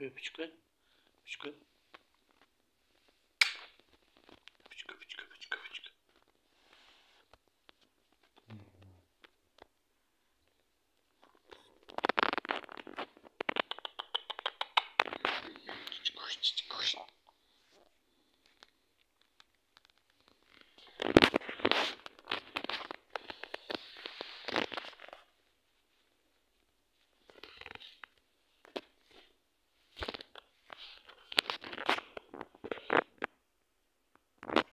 bir öpücük ver. Öpücük ver. Öpücük, öpücük, öpücük, öpücük. Koş, koş, koş.